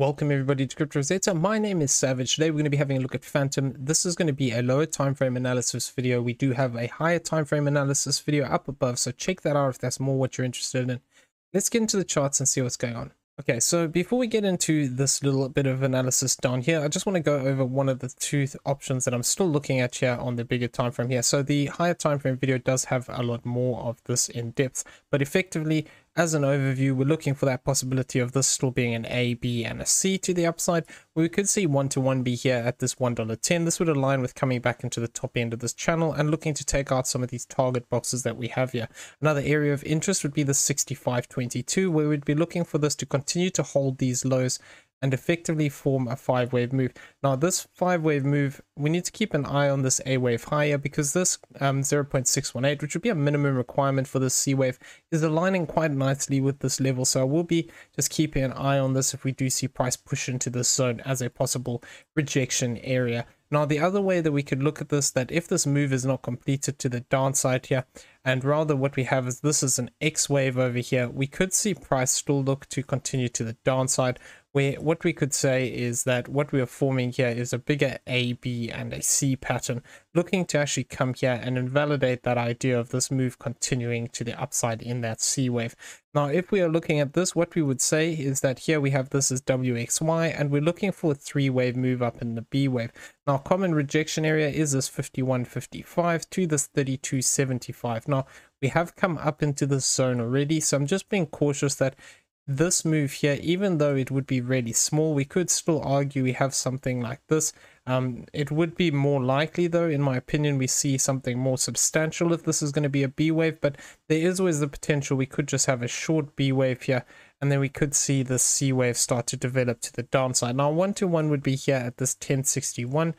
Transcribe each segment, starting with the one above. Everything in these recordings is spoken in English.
Welcome everybody to Crypto Rosetta. My name is Savage. Today we're going to be having a look at Fantom. This is going to be a lower time frame analysis video. We do have a higher time frame analysis video up above, so check that out if that's more what you're interested in. Let's get into the charts and see what's going on. Okay, so before we get into this little bit of analysis down here, I just want to go over one of the two options that I'm still looking at here on the bigger time frame here. So the higher time frame video does have a lot more of this in depth, but effectively as an overview, we're looking for that possibility of this still being an A, B, and a C to the upside. We could see one to one be here at this $1.10. This would align with coming back into the top end of this channel and looking to take out some of these target boxes that we have here. Another area of interest would be the 65.22, where we'd be looking for this to continue to hold these lows and effectively form a five wave move. Now this five wave move, we need to keep an eye on this A wave higher because this um, 0.618, which would be a minimum requirement for this C wave, is aligning quite nicely with this level. So I will be just keeping an eye on this if we do see price push into this zone as a possible rejection area. Now, the other way that we could look at this, that if this move is not completed to the downside here, and rather what we have is this is an X wave over here, we could see price still look to continue to the downside, where what we could say is that what we are forming here is a bigger A, B, and a C pattern, looking to actually come here and invalidate that idea of this move continuing to the upside in that C wave. Now, if we are looking at this, what we would say is that here we have this as WXY, and we're looking for a three-wave move up in the B wave. Now, common rejection area is this 51.55 to this 32.75. Now, we have come up into this zone already, so I'm just being cautious that this move here, even though it would be really small, we could still argue we have something like this. Um, it would be more likely, though, in my opinion, we see something more substantial if this is going to be a B wave, but there is always the potential we could just have a short B wave here, and then we could see the C wave start to develop to the downside. Now, one to one would be here at this 1061,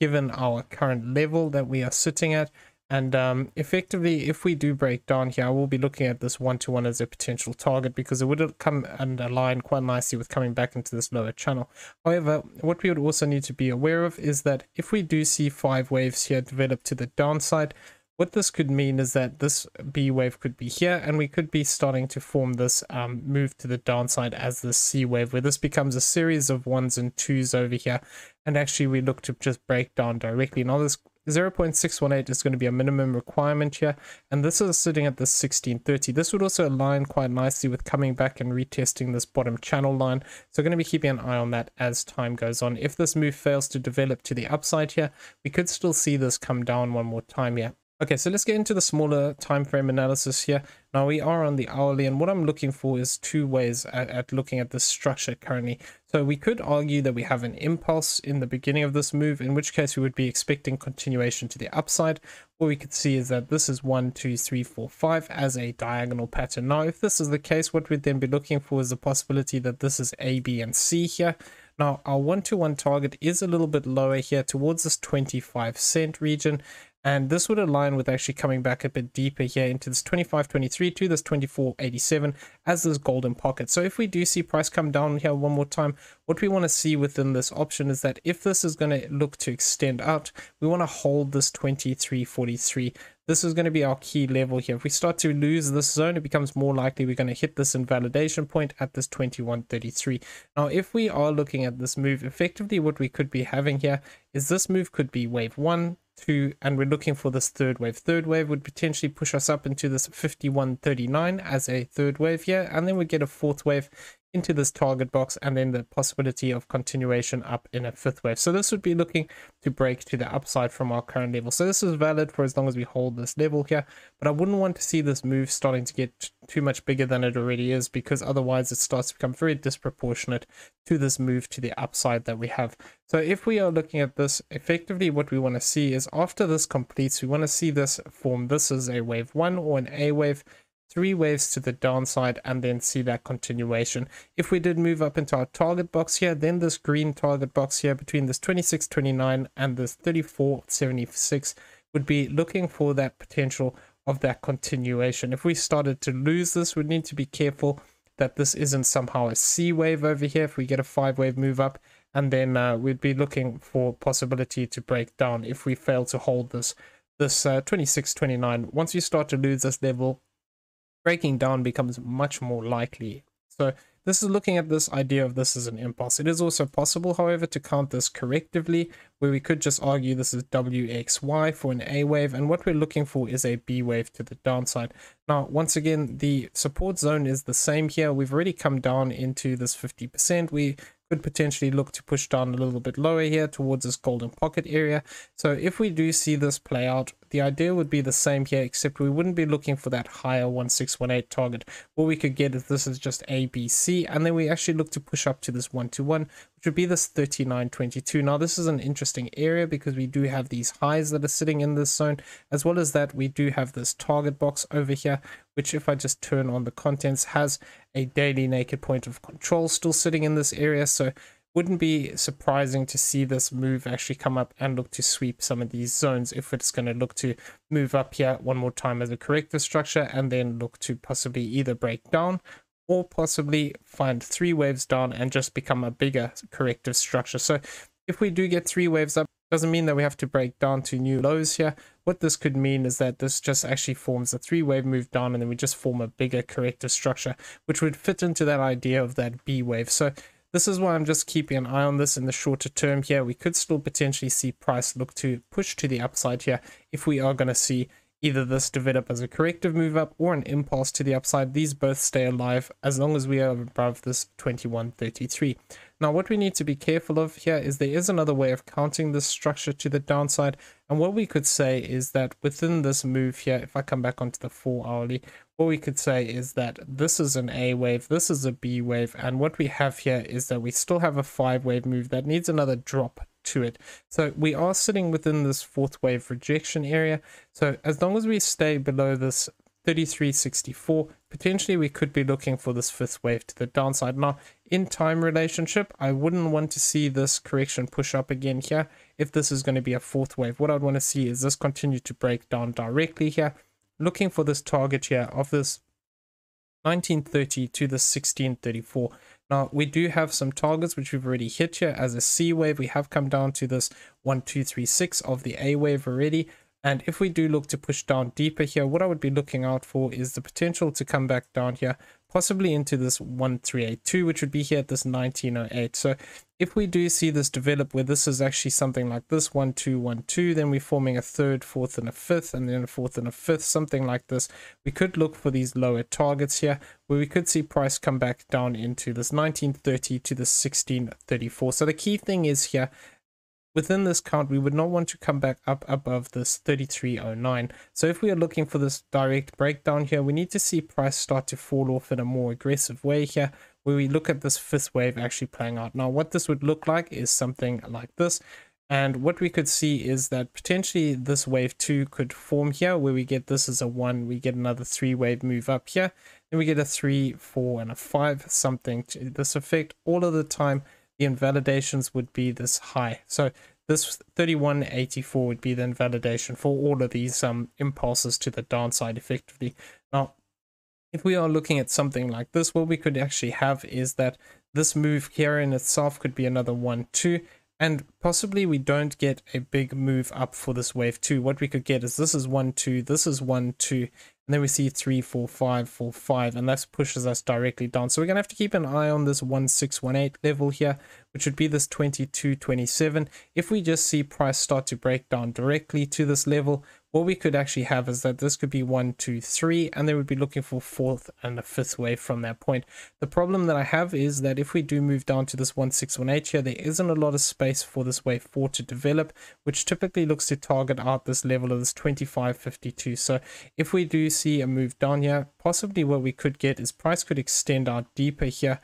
given our current level that we are sitting at. And um, effectively, if we do break down here, I will be looking at this one-to-one -one as a potential target because it would come and align quite nicely with coming back into this lower channel. However, what we would also need to be aware of is that if we do see five waves here develop to the downside, what this could mean is that this B wave could be here and we could be starting to form this um, move to the downside as the C wave where this becomes a series of ones and twos over here and actually we look to just break down directly. Now this 0.618 is going to be a minimum requirement here and this is sitting at the 1630 this would also align quite nicely with coming back and retesting this bottom channel line. So going to be keeping an eye on that as time goes on. If this move fails to develop to the upside here we could still see this come down one more time here. Okay, so let's get into the smaller time frame analysis here. Now we are on the hourly and what I'm looking for is two ways at, at, looking at this structure currently. So we could argue that we have an impulse in the beginning of this move, in which case we would be expecting continuation to the upside. What we could see is that this is one, two, three, four, five as a diagonal pattern. Now, if this is the case, what we'd then be looking for is the possibility that this is A, B, and C here. Now, our one-to-one -one target is a little bit lower here towards this 25 cent region. And this would align with actually coming back a bit deeper here into this 2523 to this 2487 as this golden pocket. So if we do see price come down here one more time, what we want to see within this option is that if this is going to look to extend out, we want to hold this 2343. This is going to be our key level here. If we start to lose this zone, it becomes more likely we're going to hit this invalidation point at this 2133. Now, if we are looking at this move, effectively what we could be having here is this move could be wave one, two, and we're looking for this third wave. Third wave would potentially push us up into this 5139 as a third wave here, and then we get a fourth wave into this target box and then the possibility of continuation up in a fifth wave. So this would be looking to break to the upside from our current level. So this is valid for as long as we hold this level here, but I wouldn't want to see this move starting to get too much bigger than it already is because otherwise it starts to become very disproportionate to this move to the upside that we have. So if we are looking at this, effectively what we want to see is after this completes, we want to see this form. This is a wave one or an A wave three waves to the downside and then see that continuation. If we did move up into our target box here, then this green target box here between this 26.29 and this 34.76 would be looking for that potential of that continuation. If we started to lose this, we'd need to be careful that this isn't somehow a C wave over here. If we get a five wave move up, and then uh, we'd be looking for possibility to break down if we fail to hold this this uh, 26.29. Once you start to lose this level, breaking down becomes much more likely. So this is looking at this idea of this as an impulse. It is also possible, however, to count this correctively, where we could just argue this is WXY for an A wave, and what we're looking for is a B wave to the downside. Now, once again, the support zone is the same here. We've already come down into this 50%. We could potentially look to push down a little bit lower here towards this golden pocket area. So if we do see this play out, the idea would be the same here, except we wouldn't be looking for that higher 1618 target. What we could get is this is just ABC, and then we actually look to push up to this 121, which would be this 3922. Now, this is an interesting area because we do have these highs that are sitting in this zone, as well as that we do have this target box over here, which if I just turn on the contents has a daily naked point of control still sitting in this area. So wouldn't be surprising to see this move actually come up and look to sweep some of these zones if it's going to look to move up here one more time as a corrective structure and then look to possibly either break down or possibly find three waves down and just become a bigger corrective structure. So if we do get three waves up, doesn't mean that we have to break down to new lows here. What this could mean is that this just actually forms a three wave move down and then we just form a bigger corrective structure, which would fit into that idea of that B wave. So this is why I'm just keeping an eye on this in the shorter term here. We could still potentially see price look to push to the upside here if we are going to see either this develop as a corrective move up or an impulse to the upside. These both stay alive as long as we are above this 2133. Now what we need to be careful of here is there is another way of counting this structure to the downside and what we could say is that within this move here, if I come back onto the 4 hourly, what we could say is that this is an A wave, this is a B wave, and what we have here is that we still have a 5 wave move that needs another drop to it. So we are sitting within this fourth wave rejection area. So as long as we stay below this 3364, potentially we could be looking for this fifth wave to the downside. Now, in time relationship, I wouldn't want to see this correction push up again here if this is going to be a fourth wave. What I'd want to see is this continue to break down directly here looking for this target here of this 1930 to the 1634. Now, we do have some targets which we've already hit here as a C wave. We have come down to this 1236 of the A wave already. And if we do look to push down deeper here, what I would be looking out for is the potential to come back down here, possibly into this 1382, which would be here at this 1908. So if we do see this develop where this is actually something like this, 1212, then we're forming a third, fourth, and a fifth, and then a fourth and a fifth, something like this, we could look for these lower targets here, where we could see price come back down into this 1930 to the 1634. So the key thing is here, Within this count, we would not want to come back up above this 3309. So if we are looking for this direct breakdown here, we need to see price start to fall off in a more aggressive way here, where we look at this fifth wave actually playing out. Now, what this would look like is something like this. And what we could see is that potentially this wave 2 could form here, where we get this as a 1, we get another 3 wave move up here, then we get a 3, 4, and a 5, something to this effect. All of the time, the invalidations would be this high. So this 3184 would be the invalidation for all of these um, impulses to the downside effectively. Now, if we are looking at something like this, what we could actually have is that this move here in itself could be another 1, 2, and possibly we don't get a big move up for this wave 2. What we could get is this is 1, 2, this is 1, 2, and then we see 3, 4, 5, 4, 5, and that pushes us directly down. So we're going to have to keep an eye on this 1618 level here, which would be this 2227. If we just see price start to break down directly to this level, what we could actually have is that this could be one, two, three, and they would be looking for fourth and a fifth wave from that point. The problem that I have is that if we do move down to this 1618 here, there isn't a lot of space for this wave four to develop, which typically looks to target out this level of this 2552. So if we do see a move down here, possibly what we could get is price could extend out deeper here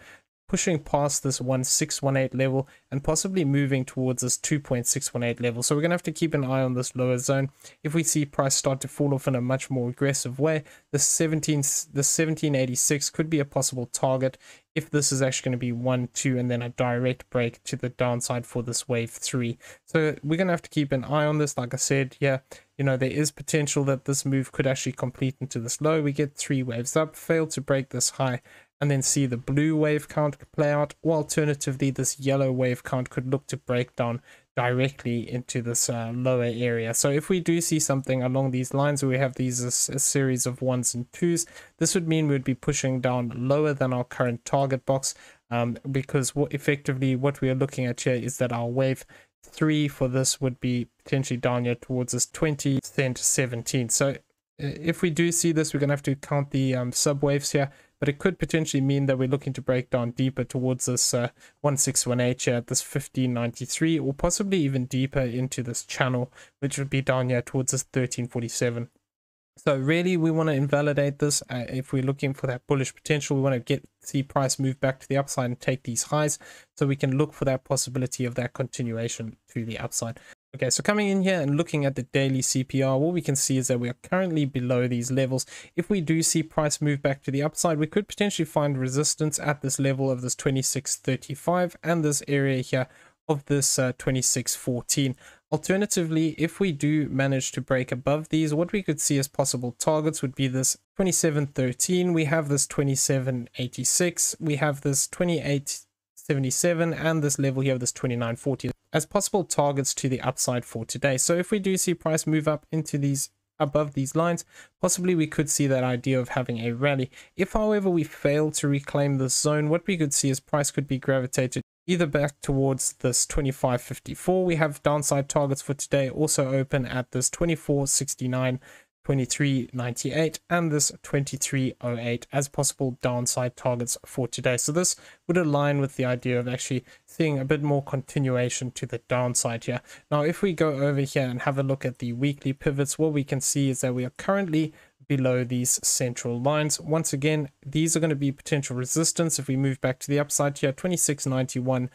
pushing past this 1618 level and possibly moving towards this 2.618 level. So we're going to have to keep an eye on this lower zone. If we see price start to fall off in a much more aggressive way, the 17 the 1786 could be a possible target if this is actually going to be 1, 2, and then a direct break to the downside for this wave 3. So we're going to have to keep an eye on this. Like I said, yeah, you know, there is potential that this move could actually complete into this low. We get three waves up, fail to break this high, and then see the blue wave count play out. Or alternatively this yellow wave count could look to break down directly into this uh, lower area. So if we do see something along these lines where we have these a, a series of ones and twos this would mean we'd be pushing down lower than our current target box um, because what effectively what we are looking at here is that our wave 3 for this would be potentially down here towards this 20 cent 17 so if we do see this we're going to have to count the um, subwaves here but it could potentially mean that we're looking to break down deeper towards this uh, 1618 here at this 1593 or possibly even deeper into this channel which would be down here towards this 1347 so really we want to invalidate this uh, if we're looking for that bullish potential we want to get see price move back to the upside and take these highs so we can look for that possibility of that continuation to the upside Okay, so coming in here and looking at the daily CPR, what we can see is that we are currently below these levels. If we do see price move back to the upside, we could potentially find resistance at this level of this 26.35 and this area here of this uh, 26.14. Alternatively, if we do manage to break above these, what we could see as possible targets would be this 27.13, we have this 27.86, we have this 28.77, and this level here of this 29.40 as possible targets to the upside for today. So if we do see price move up into these above these lines, possibly we could see that idea of having a rally. If, however, we fail to reclaim this zone, what we could see is price could be gravitated either back towards this 2554. We have downside targets for today also open at this 2469 2398 and this 2308 as possible downside targets for today. So this would align with the idea of actually seeing a bit more continuation to the downside here. Now, if we go over here and have a look at the weekly pivots, what we can see is that we are currently below these central lines. Once again, these are going to be potential resistance if we move back to the upside here, 2691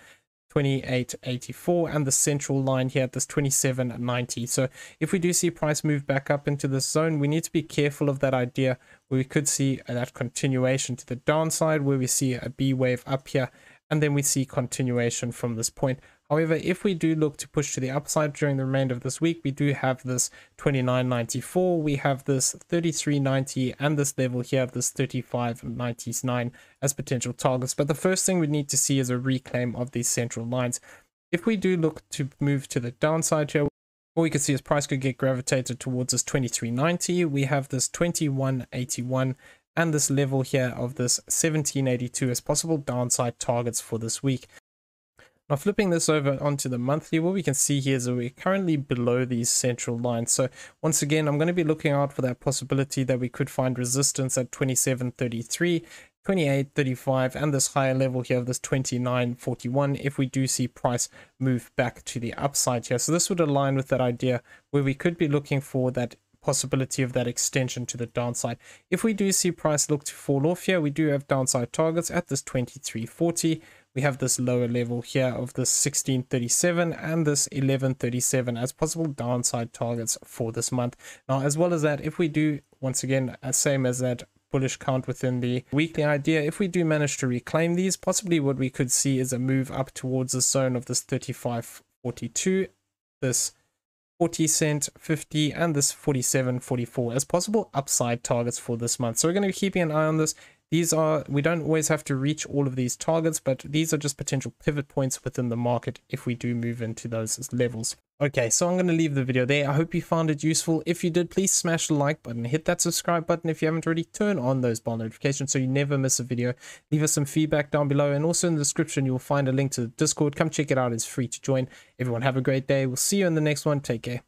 2884 and the central line here at this 2790 so if we do see price move back up into this zone we need to be careful of that idea we could see that continuation to the downside where we see a b wave up here and then we see continuation from this point However, if we do look to push to the upside during the remainder of this week, we do have this 29.94, we have this 33.90, and this level here of this 35.99 as potential targets. But the first thing we need to see is a reclaim of these central lines. If we do look to move to the downside here, what we can see is price could get gravitated towards this 23.90. We have this 21.81 and this level here of this 1782 as possible downside targets for this week. Now flipping this over onto the monthly, what we can see here is that we're currently below these central lines. So once again, I'm going to be looking out for that possibility that we could find resistance at 27.33, 28.35 and this higher level here of this 29.41 if we do see price move back to the upside here. So this would align with that idea where we could be looking for that possibility of that extension to the downside. If we do see price look to fall off here, we do have downside targets at this 23.40 we have this lower level here of this 1637 and this 1137 as possible downside targets for this month. Now, as well as that, if we do, once again, uh, same as that bullish count within the weekly idea, if we do manage to reclaim these, possibly what we could see is a move up towards the zone of this 3542, this 40 cent 50 and this 47 44 as possible upside targets for this month so we're going to be keeping an eye on this these are, we don't always have to reach all of these targets, but these are just potential pivot points within the market if we do move into those levels. Okay, so I'm going to leave the video there. I hope you found it useful. If you did, please smash the like button, hit that subscribe button if you haven't already, turn on those bell notifications so you never miss a video. Leave us some feedback down below and also in the description you'll find a link to the Discord. Come check it out, it's free to join. Everyone have a great day. We'll see you in the next one. Take care.